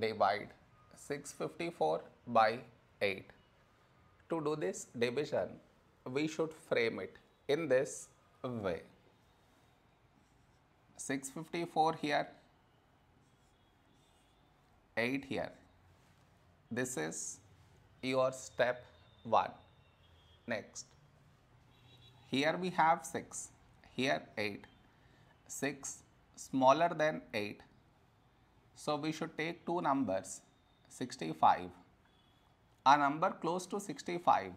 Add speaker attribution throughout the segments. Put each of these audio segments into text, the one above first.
Speaker 1: divide 654 by 8. To do this division, we should frame it in this way. 654 here, 8 here. This is your step 1. Next, here we have 6, here 8. 6 smaller than 8. So we should take two numbers 65. A number close to 65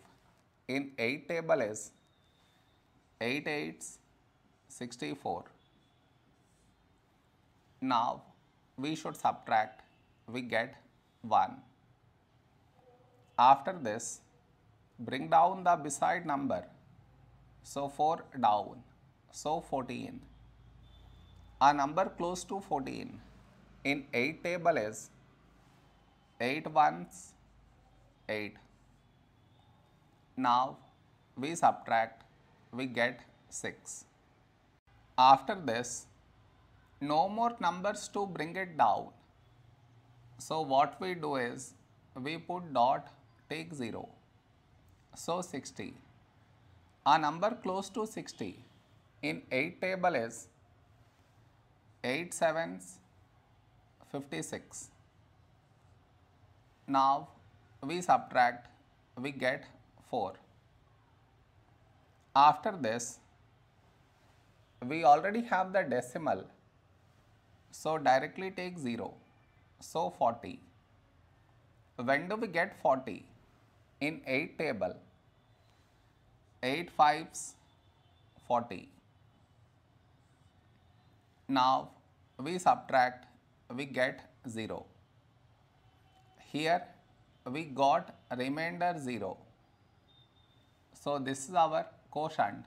Speaker 1: in 8 table is 8 8s 64. Now we should subtract, we get 1. After this, bring down the beside number. So 4 down, so 14. A number close to 14 in 8 table is 8 ones 8. Now we subtract, we get 6. After this, no more numbers to bring it down. So what we do is, we put dot, take 0. So 60. A number close to 60 in 8 table is 8 sevens 56. Now we subtract, we get 4. After this, we already have the decimal, so directly take 0, so 40. When do we get 40? In 8 table, 8 fives 40. Now we subtract, we get 0. Here we got remainder 0. So this is our quotient